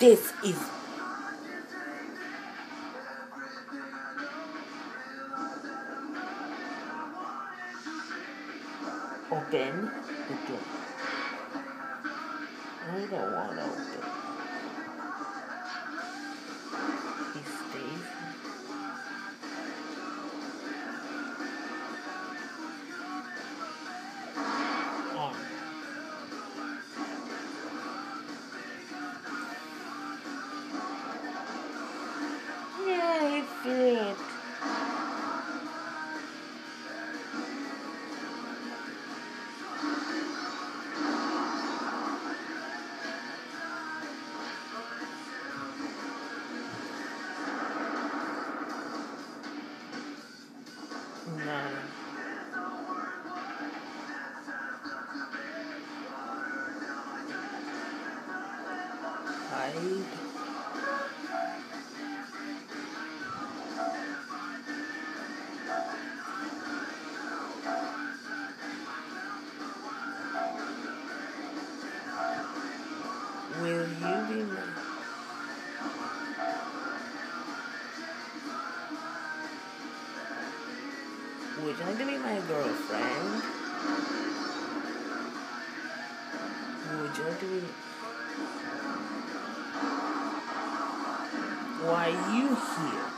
This is open the door. I don't want to open. No. Hide. Will you be my Would you like to be my girlfriend? Would you like to be Why you here?